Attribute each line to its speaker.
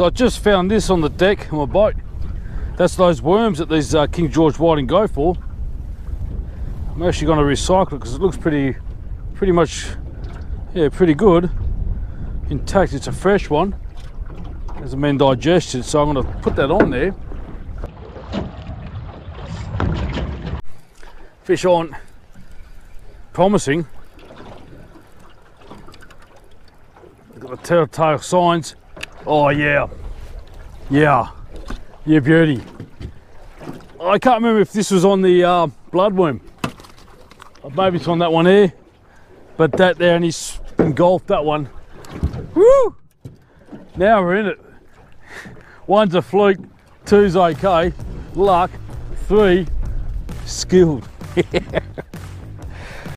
Speaker 1: So I just found this on the deck of my boat. That's those worms that these uh, King George whiting go for. I'm actually going to recycle it because it looks pretty, pretty much, yeah, pretty good. Intact, it's a fresh one. It hasn't been digested, so I'm going to put that on there. Fish aren't promising. Got the telltale signs. Oh yeah, yeah, yeah, beauty. I can't remember if this was on the uh, bloodworm. Maybe it's on that one here, but that there and he's engulfed that one. Woo! Now we're in it. One's a fluke, two's okay, luck, three, skilled.